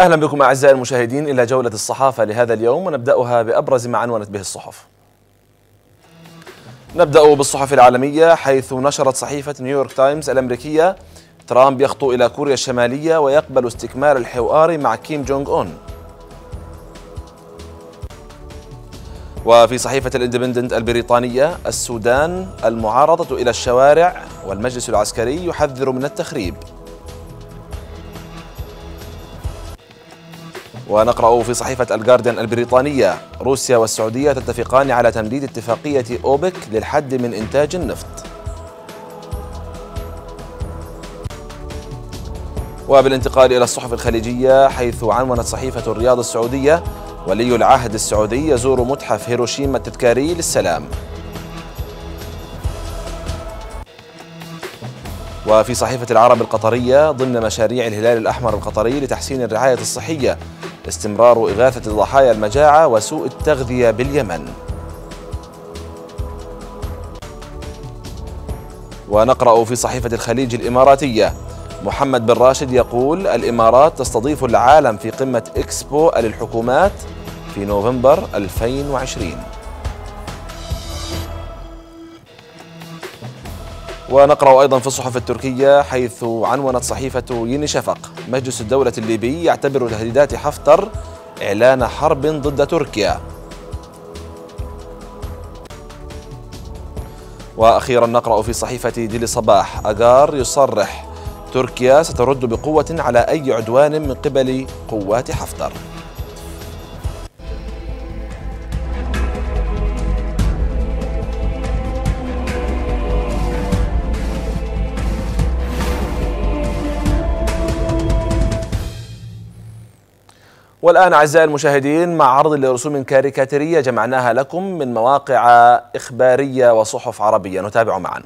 أهلا بكم أعزائي المشاهدين إلى جولة الصحافة لهذا اليوم ونبدأها بأبرز ما عنونت به الصحف. نبدأ بالصحف العالمية حيث نشرت صحيفة نيويورك تايمز الأمريكية ترامب يخطو إلى كوريا الشمالية ويقبل استكمال الحوار مع كيم جونغ أون. وفي صحيفة الإندبندنت البريطانية السودان المعارضة إلى الشوارع والمجلس العسكري يحذر من التخريب. ونقرأ في صحيفة الجارديان البريطانية. روسيا والسعودية تتفقان على تمديد اتفاقية أوبك للحد من إنتاج النفط. وبالانتقال إلى الصحف الخليجية حيث عنونت صحيفة الرياض السعودية ولي العهد السعودي يزور متحف هيروشيما التذكاري للسلام. وفي صحيفة العرب القطرية ضمن مشاريع الهلال الأحمر القطري لتحسين الرعاية الصحية استمرار إغاثة ضحايا المجاعة وسوء التغذية باليمن. ونقرأ في صحيفة الخليج الإماراتية. محمد بن راشد يقول الإمارات تستضيف العالم في قمة إكسبو للحكومات في نوفمبر 2020 ونقرأ أيضا في الصحف التركية حيث عنونت صحيفة يني شفق. مجلس الدولة الليبي يعتبر تهديدات حفتر إعلان حرب ضد تركيا. وأخيرا نقرأ في صحيفة ديلي صباح. أجار يصرح تركيا سترد بقوة على أي عدوان من قبل قوات حفتر. والآن أعزائي المشاهدين مع عرض لرسوم كاريكاتيرية جمعناها لكم من مواقع إخبارية وصحف عربية. نتابع معا.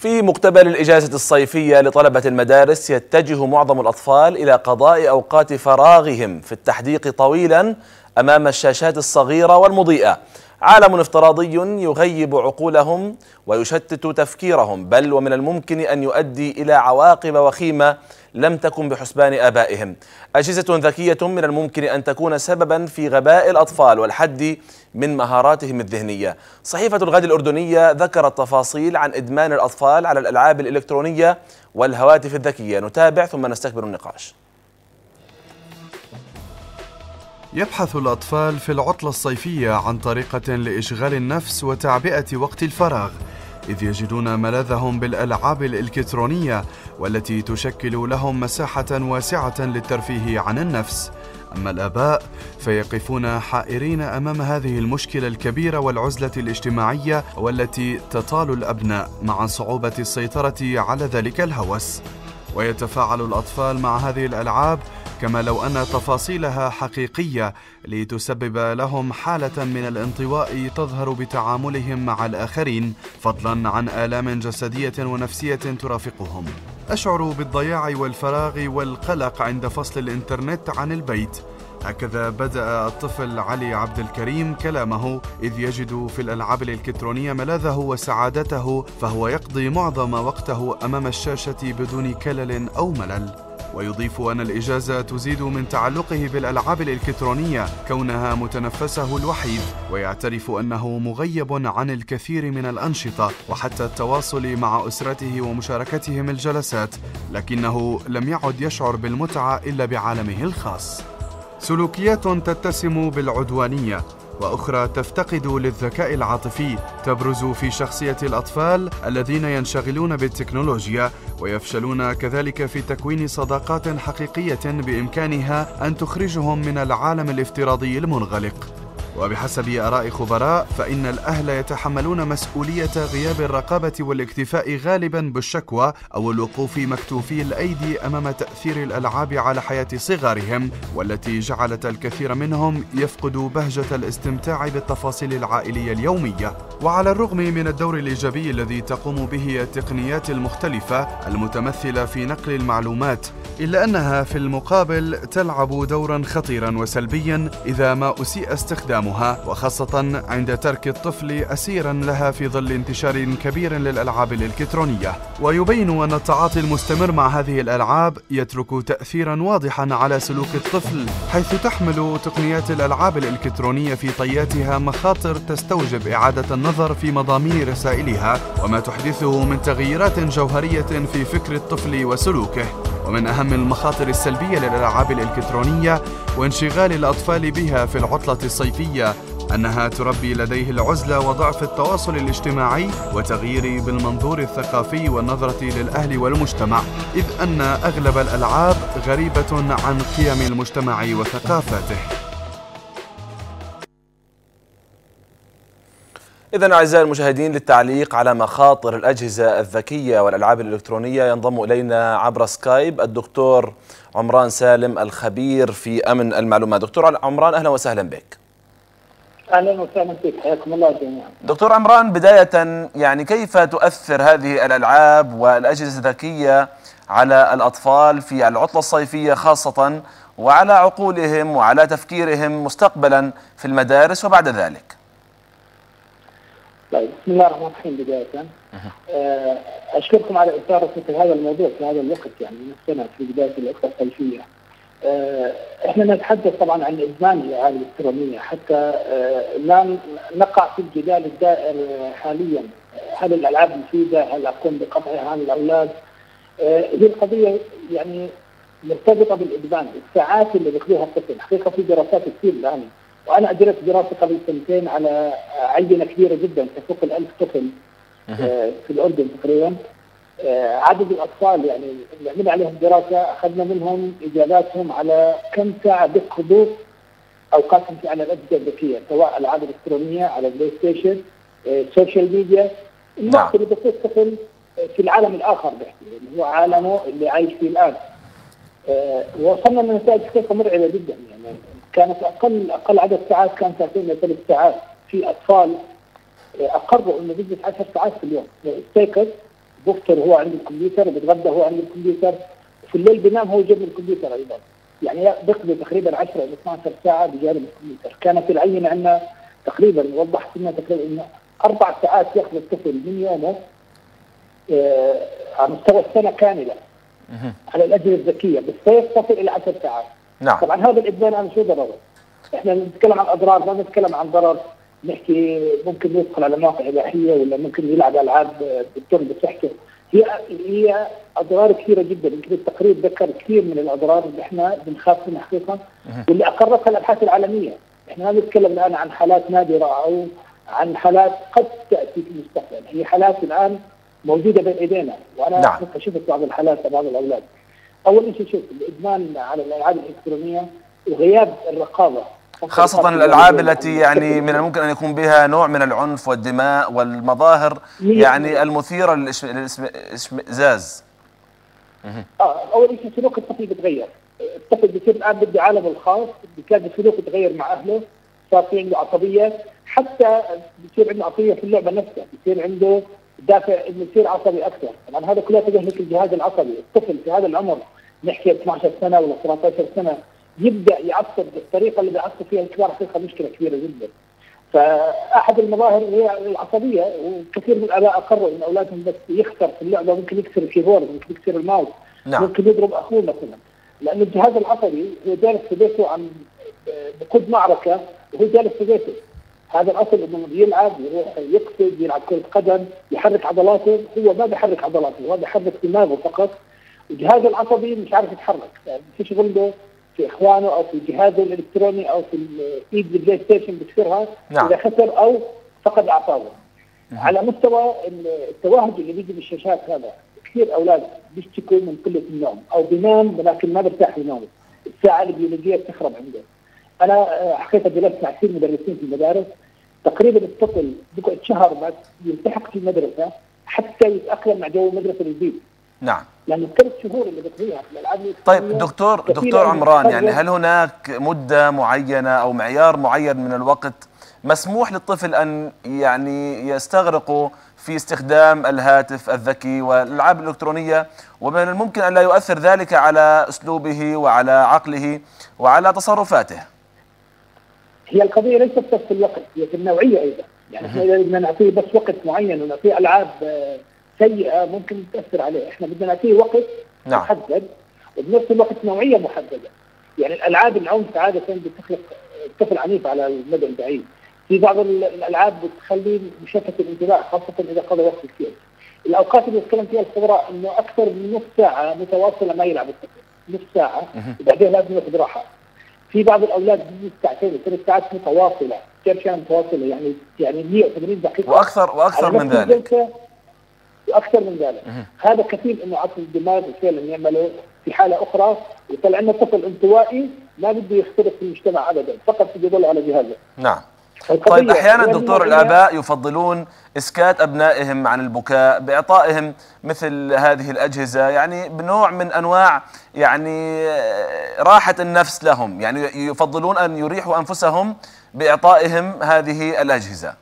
في مقتبل الإجازة الصيفية لطلبة المدارس يتجه معظم الأطفال إلى قضاء أوقات فراغهم في التحديق طويلا أمام الشاشات الصغيرة والمضيئة. عالم افتراضي يغيب عقولهم ويشتت تفكيرهم بل ومن الممكن أن يؤدي إلى عواقب وخيمة لم تكن بحسبان آبائهم. أجهزة ذكية من الممكن أن تكون سببا في غباء الأطفال والحد من مهاراتهم الذهنية. صحيفة الغد الأردنية ذكرت تفاصيل عن إدمان الأطفال على الألعاب الإلكترونية والهواتف الذكية. نتابع ثم نستكبر النقاش. يبحث الأطفال في العطلة الصيفية عن طريقة لإشغال النفس وتعبئة وقت الفراغ إذ يجدون ملاذهم بالألعاب الإلكترونية والتي تشكل لهم مساحة واسعة للترفيه عن النفس. أما الآباء فيقفون حائرين أمام هذه المشكلة الكبيرة والعزلة الاجتماعية والتي تطال الأبناء مع صعوبة السيطرة على ذلك الهوس. ويتفاعل الأطفال مع هذه الألعاب كما لو أن تفاصيلها حقيقية لتسبب لهم حالة من الانطواء تظهر بتعاملهم مع الآخرين فضلا عن آلام جسدية ونفسية ترافقهم. أشعر بالضياع والفراغ والقلق عند فصل الإنترنت عن البيت. هكذا بدأ الطفل علي عبد الكريم كلامه إذ يجد في الألعاب الإلكترونية ملاذه وسعادته فهو يقضي معظم وقته أمام الشاشة بدون كلل أو ملل. ويضيف أن الإجازة تزيد من تعلقه بالألعاب الإلكترونية كونها متنفسه الوحيد. ويعترف أنه مغيب عن الكثير من الأنشطة وحتى التواصل مع أسرته ومشاركتهم الجلسات لكنه لم يعد يشعر بالمتعة إلا بعالمه الخاص. سلوكيات تتسم بالعدوانية وأخرى تفتقد للذكاء العاطفي تبرز في شخصية الأطفال الذين ينشغلون بالتكنولوجيا ويفشلون كذلك في تكوين صداقات حقيقية بإمكانها أن تخرجهم من العالم الافتراضي المنغلق. وبحسب آراء خبراء فإن الأهل يتحملون مسؤولية غياب الرقابة والاكتفاء غالبا بالشكوى أو الوقوف مكتوفي الأيدي أمام تأثير الألعاب على حياة صغارهم والتي جعلت الكثير منهم يفقدوا بهجة الاستمتاع بالتفاصيل العائلية اليومية. وعلى الرغم من الدور الإيجابي الذي تقوم به التقنيات المختلفة المتمثلة في نقل المعلومات إلا أنها في المقابل تلعب دورا خطيرا وسلبيا إذا ما أسيء استخدامها وخاصة عند ترك الطفل أسيرا لها في ظل انتشار كبير للألعاب الإلكترونية. ويبين أن التعاطي المستمر مع هذه الألعاب يترك تأثيرا واضحا على سلوك الطفل حيث تحمل تقنيات الألعاب الإلكترونية في طياتها مخاطر تستوجب إعادة النظر في مضامين رسائلها وما تحدثه من تغييرات جوهرية في فكر الطفل وسلوكه. ومن أهم المخاطر السلبية للألعاب الإلكترونية وانشغال الأطفال بها في العطلة الصيفية أنها تربي لديه العزلة وضعف التواصل الاجتماعي وتغيير بالمنظور الثقافي والنظرة للأهل والمجتمع إذ أن أغلب الألعاب غريبة عن قيم المجتمع وثقافاته. إذا أعزائي المشاهدين للتعليق على مخاطر الأجهزة الذكية والألعاب الإلكترونية ينضم إلينا عبر سكايب الدكتور عمران سالم الخبير في أمن المعلومات دكتور عمران أهلا وسهلا بك أهلا وسهلا فيك حياكم الله جميعا. دكتور عمران بداية يعني كيف تؤثر هذه الألعاب والأجهزة الذكية على الأطفال في العطلة الصيفية خاصة وعلى عقولهم وعلى تفكيرهم مستقبلا في المدارس وبعد ذلك؟ طيب بسم الله الرحمن الرحيم بداية آه، أشكركم على إثارة مثل هذا الموضوع في هذا الوقت يعني من السنة في بداية العطله الصيفيه. آه، إحنا نتحدث طبعا عن إدمان الالعاب الإلكترونية حتى آه، لا نقع في الجدال الدائر حاليا هل الألعاب مفيدة؟ هل أقوم بقطعها عن الأولاد؟ هي القضية يعني مرتبطة بالإدمان، الساعات اللي بياخذوها الطفل، حقيقة في دراسات كثير الآن وأنا اجريت دراسة قبل سنتين على عينة كبيرة جدا تفوق ال 1000 طفل في الأردن تقريبا. آه، عدد الأطفال يعني اللي عملنا عليهم دراسة أخذنا منهم إجاباتهم على كم ساعة بيقضوا اوقاتهم على الأجهزة الذكية سواء العاب إلكترونية على ال PlayStation ال social media الوقت اللي بيصير طفل في العالم الآخر بيحكي اللي هو عالمه اللي عايش فيه الآن. آه، وصلنا لنتائج حقيقه مرعبة جدا يعني كانت أقل أقل عدد ساعات كان ساعتين لثلاث ساعات. في أطفال اقروا انه بيجلس 10 ساعات في اليوم. يستيقظ بفطر هو عند الكمبيوتر بيتغدى هو عند الكمبيوتر. في الليل بينام هو جنب الكمبيوتر أيضا. يعني بيقضي تقريبا 10 إلى 12 ساعة بجانب الكمبيوتر. كانت العينة عندنا تقريبا وضحت لنا تقريبا انه أربع ساعات يأخذ الطفل من يومه آه على مستوى السنة كاملة. على الأجهزة الذكية بالصيف تصل إلى 10 ساعات. نعم. طبعا هذا الادمان أنا شو ضرره؟ إحنا نتكلم عن اضرار ما نتكلم عن ضرر. نحكي ممكن يدخل على مواقع إباحية ولا ممكن يلعب ألعاب بتضر بصحته. هي هي أضرار كثيرة جدا. يمكن التقرير ذكر كثير من الأضرار اللي إحنا بنخاف منها حقيقه واللي اقرتها الأبحاث العالمية. إحنا ما نتكلم الآن عن حالات نادرة أو عن حالات قد تأتي في المستقبل. هي حالات الآن موجودة بين إيدينا. وأنا نعم. شفت بعض الحالات بعض الأولاد. أول شيء شوف الإدمان على الألعاب الإلكترونية وغياب الرقابة. خاصة الألعاب التي يعني من الممكن أن يكون بها نوع من العنف والدماء والمظاهر يعني المثيرة للإشمئزاز. آه أول شيء سلوك الطفل بيتغير الطفل بيصير الآن بده عالمه الخاص بكاد سلوكه يتغير مع أهله صار في عنده عصبية حتى بصير عنده عصبية في اللعبة نفسها بصير عنده دافع إنه يصير عصبي أكثر طبعا هذا كله تجهلك الجهاز العصبي الطفل في هذا العمر نحكي 12 سنة ولا 13 سنة يبدأ يعصب بالطريقة اللي بيعصب فيها الكبار حقيقة مشكلة كبيرة جدا. فأحد المظاهر هي العصبية وكثير من الأباء أقروا إن أولادهم بس يخسر في اللعبة ممكن يكسر الكيبورد ممكن يكسر الماوس نعم. ممكن يضرب أخوه مثلا لأنه الجهاز العصبي هو جالس في بيته عم بقود معركة وهو جالس في بيته هذا الأصل إنه يلعب يروح يقصد يلعب كرة قدم يحرك عضلاته هو ما بيحرك عضلاته هو بيحرك دماغه فقط. الجهاز العصبي مش عارف يتحرك. يعني في شغل له في إخوانه أو في جهازه الإلكتروني أو في ايد ال PlayStation بكسرها نعم. إذا خسر أو فقد أعصابه. على مستوى التوهج اللي بيجي بالشاشات هذا كثير أولاد بيشتكوا من قلة النوم أو بينام ولكن ما بيرتاح لنومه. الساعة البيولوجية بتخرب عنده. أنا حقيقه جلست مع كثير مدرسين في المدارس تقريبا الطفل بقعد شهر بس يلتحق في المدرسة حتى يتأقلم مع جو المدرسة الجديد. نعم. لأن الثلاث شهور اللي بقضيها في الالعاب طيب دكتور دكتور عمران يعني هل هناك مدة معينة أو معيار معين من الوقت مسموح للطفل أن يعني يستغرق في استخدام الهاتف الذكي والألعاب الإلكترونية؟ ومن الممكن أن لا يؤثر ذلك على أسلوبه وعلى عقله وعلى تصرفاته. هي القضية ليست بس في الوقت هي في النوعية أيضا، يعني إحنا إذا بدنا نعطيه بس وقت معين ونعطيه ألعاب آه، سيئة ممكن تأثر عليه، إحنا بدنا نعطيه وقت نعم. محدد وبنفس الوقت نوعية محددة. يعني الألعاب العنف عادة بتخلق الطفل عنيف على المدى البعيد. في بعض الألعاب بتخليه مشتت الانتباه خاصة إذا قضى وقت كثير. الأوقات اللي بتكلم فيها الخبراء إنه أكثر من نص ساعة متواصلة ما يلعب الطفل، نص ساعة وبعدين لازم ياخذ راحة. في بعض الأولاد بيجي ساعتين ثلاث ساعات متواصلة، كثير متواصله يعني يعني 180 دقيقة. وأكثر وأكثر من ذلك. وأكثر من ذلك. هذا كثير إنه عقل الدماغ فعلا يعمله في حالة أخرى. يطلع لنا طفل انطوائي ما بده يختلط في المجتمع ابدا فقط بده يضل على جهازه. نعم. طيب أحيانا دكتور الآباء يفضلون إسكات أبنائهم عن البكاء بإعطائهم مثل هذه الأجهزة يعني بنوع من أنواع يعني راحة النفس لهم يعني يفضلون أن يريحوا أنفسهم بإعطائهم هذه الأجهزة.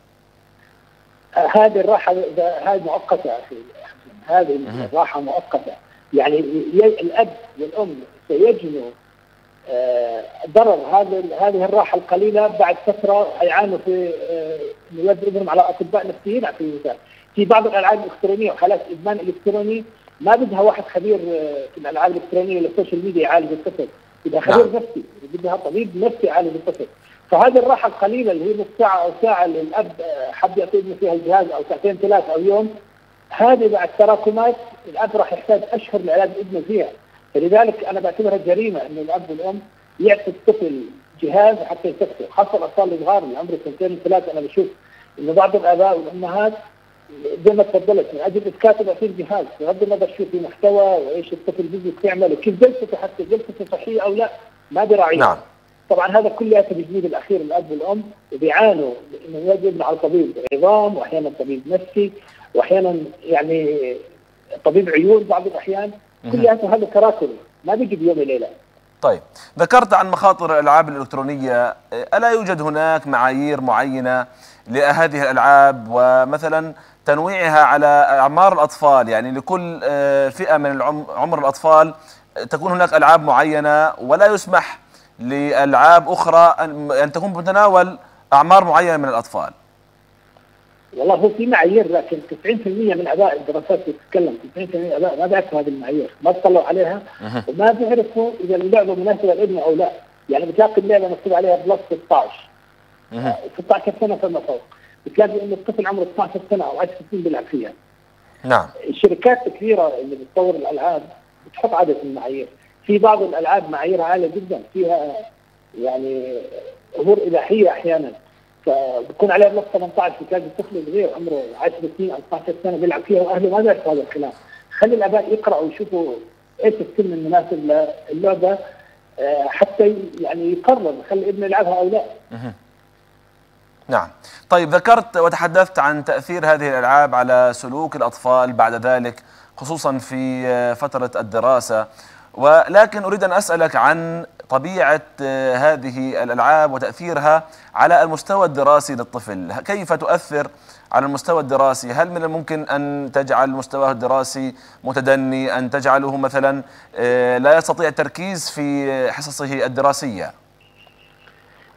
هذه الراحة هذه مؤقتة هذه الراحة مؤقتة. يعني الأب والأم سيجنوا آه، ضرر هذه هذه الراحة القليلة بعد فترة يعانوا في يودوا على أطباء نفسيين على سبيل المثال في بعض الألعاب الإلكترونية وحالات إدمان إلكتروني. ما بدها واحد خبير آه، في الألعاب الإلكترونية للسوشيال ميديا يعالج الطفل. بدها خبير نعم. نفسي بدها طبيب نفسي يعالج الطفل. فهذه الراحة القليلة اللي هي نص ساعه أو ساعة اللي الاب آه، حب يعطي ابنه فيها الجهاز أو ساعتين ثلاث أو يوم هذه بعد تراكمات الأب راح يحتاج أشهر لعلاج ابنه فيها. فلذلك أنا بعتبرها جريمة إنه الأب والأم يعطي الطفل جهاز حتى يسكته خاصة الأطفال الصغار اللي عمره سنتين وثلاثه أنا بشوف انه بعض الآباء والأمهات زي ما تفضلت من أجل اسكاته بعطيه الجهاز بغض النظر شو في محتوى وإيش الطفل بده يعمل وكيف جلسته حتى جلسته صحيه أو لا ما براعيها نعم. طبعا هذا كله تجديد الأخير الأب والأم وبيعانوا انه يجب على طبيب عظام واحيانا طبيب نفسي واحيانا يعني طبيب عيون بعض الأحيان. كلياته هذا تراكمي ما بيجي بيوم وليلة. طيب ذكرت عن مخاطر الألعاب الإلكترونية. ألا يوجد هناك معايير معينة لهذه الألعاب؟ ومثلا تنويعها على أعمار الأطفال يعني لكل آه، فئة من عمر الأطفال تكون هناك ألعاب معينة. ولا يسمح لألعاب أخرى أن تكون بتناول أعمار معينة من الأطفال. والله هو في معايير لكن 90% من اباء الدراسات تتكلم 90% من الاباء ما بيعرفوا هذه المعايير ما اطلعوا عليها وما بيعرفوا إذا اللعبة مناسبة لابنه أو لا. يعني بتلاقي اللعبة مكتوب عليها بلس 16 16 سنه فما فوق. بتلاقي إنه الطفل عمره 12 سنة أو 10 سنين بيلعب فيها. نعم. الشركات الكبيرة اللي بتطور الألعاب بتحط عدد من المعايير. في بعض الألعاب معاييرها عالية جدا فيها يعني أمور إباحية أحيانا. فبكون عليه بلس 18 بتلاقي طفل صغير عمره 10 سنين أو 12 سنة بيلعب فيها واهله ما بيعرفوا هذا الكلام. خلي الأباء يقرأوا ويشوفوا إيش السن المناسب للعبة آه، حتى يعني يقرر خلي ابنه يلعبها أو لا. نعم. طيب ذكرت وتحدثت عن تأثير هذه الألعاب على سلوك الأطفال بعد ذلك خصوصا في آه، فترة الدراسة. ولكن أريد أن أسألك عن طبيعة آه، هذه الألعاب وتأثيرها على المستوى الدراسي للطفل. كيف تؤثر على المستوى الدراسي؟ هل من الممكن أن تجعل مستواه الدراسي متدني أن تجعله مثلا آه، لا يستطيع التركيز في حصصه الدراسية؟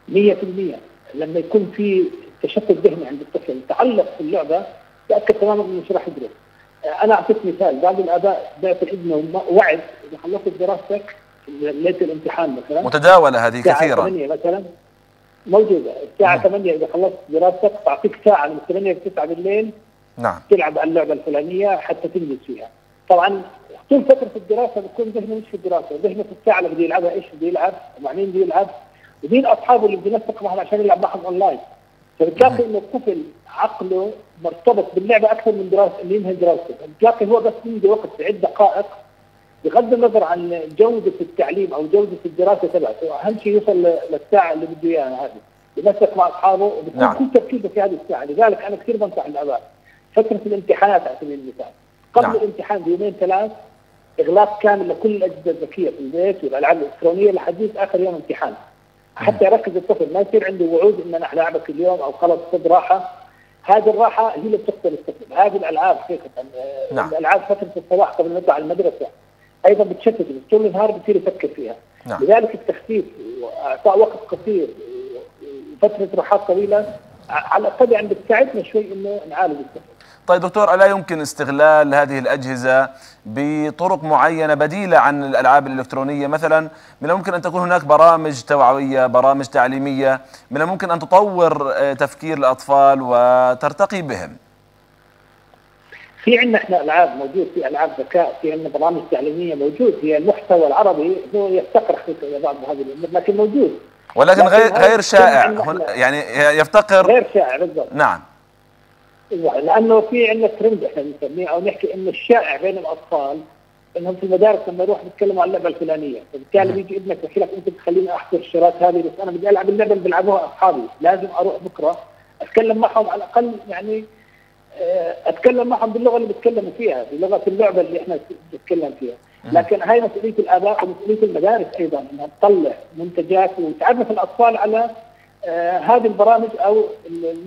مية في المية. لما يكون في تشتت ذهني عند الطفل تعلق في اللعبة تأكد تماما أنه مش راح يدرس. أنا أعطيك مثال. بعض الآباء بيعطي ابنه وعد إذا خلصت دراستك ليلة الامتحان مثلا. متداولة هذه كثيرا. 8 مثلا. موجودة. الساعة 8 إذا خلصت دراستك تعطيك ساعة من 8 ل 9 بالليل. نعم. تلعب على اللعبة الفلانية حتى تنجز فيها. طبعا طول فترة الدراسة بتكون ذهنه مش في الدراسة. ذهنه في الساعة اللي بده يلعبها إيش؟ بده يلعب. ومع مين بده يلعب؟ ومين أصحابه اللي بده ينسق معهم عشان يلعب معهم اونلاين فبتلاقي إنه الطفل عقله مرتبط باللعبة أكثر من دراسة من ينهي دراسته. بتلاقي هو بس عنده وقت عده دقائق بغض النظر عن جودة التعليم أو جودة الدراسة تبعته أهم شيء يوصل للساعة اللي بده إياها هذه يمسك مع أصحابه وبكون نعم. كل تركيزه في هذه الساعة. لذلك أنا كثير بنصح الأباء. فترة الامتحانات على سبيل المثال. قبل نعم. الامتحان بيومين ثلاث إغلاق كامل لكل الأجهزة الذكية في البيت والألعاب الإلكترونية لحديث آخر يوم امتحان. حتى يركز الطفل. ما يصير عنده وعود إن أنا لعبك اليوم أو خلص خذ راحة. هذه الراحة هي اللي بتقتل الطفل. هذه الألعاب حقيقه نعم. الألعاب فترة الصباح قبل ما يطلع المدرسة. أيضا بتشتت طول النهار بصير يفكر فيها. نعم. لذلك التخفيف وأعطاء وقت قصير وفترة راحات طويلة على الأقل يعني بتساعدنا شوي إنه نعالج الطفل طيب دكتور ألا يمكن استغلال هذه الأجهزة بطرق معينة بديلة عن الألعاب الإلكترونية؟ مثلا من الممكن أن تكون هناك برامج توعوية برامج تعليمية من الممكن أن تطور آه، تفكير الأطفال وترتقي بهم. في عندنا إحنا ألعاب موجود في ألعاب ذكاء في عندنا برامج تعليمية موجود هي المحتوى العربي هو يفتقر حقيقه بعض هذه الأمور لكن موجود. ولكن غير غير شائع. يعني يفتقر غير شائع بالضبط. نعم. لأنه في عندنا ترند إحنا بنسميه أو نحكي إنه الشائع بين الأطفال إنهم في المدارس لما يروح بيتكلموا عن اللعبة الفلانية، فبالتالي بيجي ابنك بحكي لك أنت بتخليني أحضر الشراط هذه بس أنا بدي ألعب اللعبة اللي بيلعبوها أصحابي، لازم أروح بكرة أتكلم معهم على الأقل يعني أتكلم معهم باللغة اللي بيتكلموا فيها، بلغة اللعبة اللي إحنا بنتكلم فيها، لكن هاي مسؤولية الآباء ومسؤولية المدارس أيضا إنها تطلع منتجات وتعرف الأطفال على آه هذه البرامج أو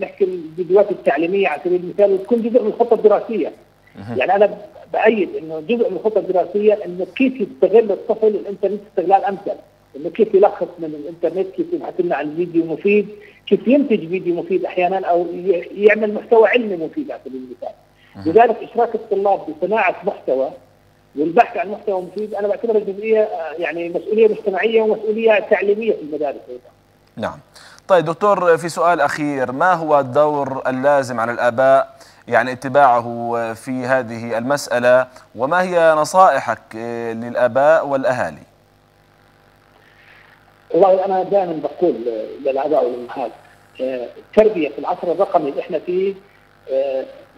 نحكي الفيديوهات التعليمية على سبيل المثال وتكون جزء من الخطة الدراسية. يعني أنا بأيد إنه جزء من الخطة الدراسية إنه كيف يستغل الطفل الإنترنت استغلال أمثل، إنه كيف يلخص من الإنترنت، كيف يبحث لنا عن فيديو مفيد، كيف ينتج فيديو مفيد أحيانا أو يعمل محتوى علمي مفيد على سبيل المثال. لذلك إشراك الطلاب بصناعة محتوى والبحث عن محتوى مفيد أنا بعتبرها جزئية آه، يعني مسؤولية مجتمعية ومسؤولية تعليمية في المدارس أيضا. نعم. طيب دكتور في سؤال أخير ما هو الدور اللازم على الآباء يعني اتباعه في هذه المسألة وما هي نصائحك للآباء والأهالي والله أنا دائما بقول للآباء والأمهات التربية في العصر الرقمي اللي إحنا فيه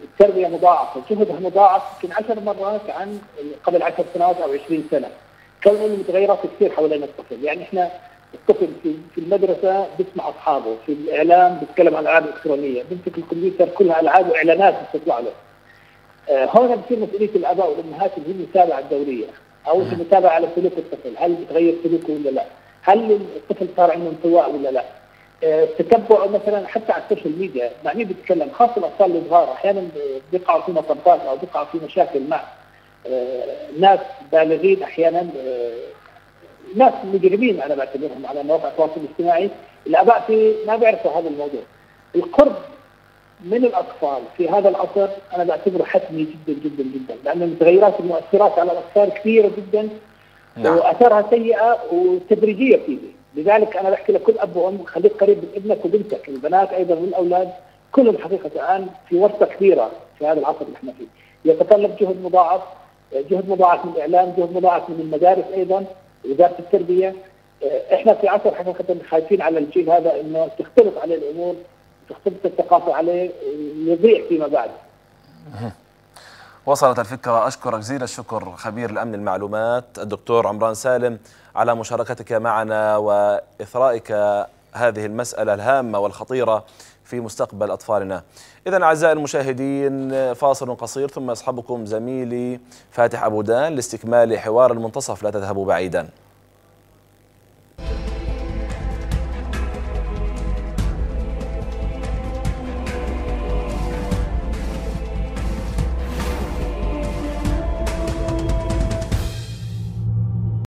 التربية مضاعفة جهدها مضاعف يمكن عشر مرات عن قبل عشر سنوات أو عشرين سنة كون المتغيرات كثير حوالين الطفل يعني إحنا الطفل في في المدرسة بيسمع أصحابه، في الإعلام بيتكلم عن ألعاب إلكترونية، بيمسك الكمبيوتر كلها العاب وإعلانات بتطلع له. آه هون بتصير مسؤولية الآباء والأمهات اللي هي المتابعه الدورية أو المتابعه على سلوك الطفل، هل بتغير سلوكه ولا لا؟ هل الطفل صار عنده انطواء ولا لا؟ آه تتبعه مثلا حتى على ال social media، مع مين بيتكلم؟ خاصة الأطفال الصغار أحيانا بيقعوا في مطبات أو بيقعوا في مشاكل مع آه ناس بالغين أحيانا آه، ناس مجرمين أنا بعتبرهم على مواقع التواصل الاجتماعي الآباء في ما بيعرفوا هذا الموضوع القرب من الأطفال في هذا العصر أنا بعتبره حتمي جدا جدا جدا لأن المتغيرات المؤثرات على الأطفال كثيرة جدا نعم. واثارها سيئة وتدريجية فيه لذلك أنا بحكي لكل أب وأم خليك قريب من ابنك وبنتك البنات أيضا والأولاد كلهم حقيقة الآن في ورطه كبيرة في هذا العصر اللي إحنا فيه. يتطلب جهد مضاعف جهد مضاعف من الإعلام جهد مضاعف من المدارس أيضا وزارة التربية. إحنا في عصر حقيقة خايفين على الجيل هذا إنه تختلط عليه الأمور تختلط الثقافة عليه يضيع فيما بعد. وصلت الفكرة. أشكرك جزيل الشكر خبير الأمن المعلومات الدكتور عمران سالم على مشاركتك معنا وإثرائك هذه المسألة الهامة والخطيرة في مستقبل أطفالنا. إذا أعزائي المشاهدين فاصل قصير ثم يصحبكم زميلي فاتح أبو دان لاستكمال حوار المنتصف. لا تذهبوا بعيداً.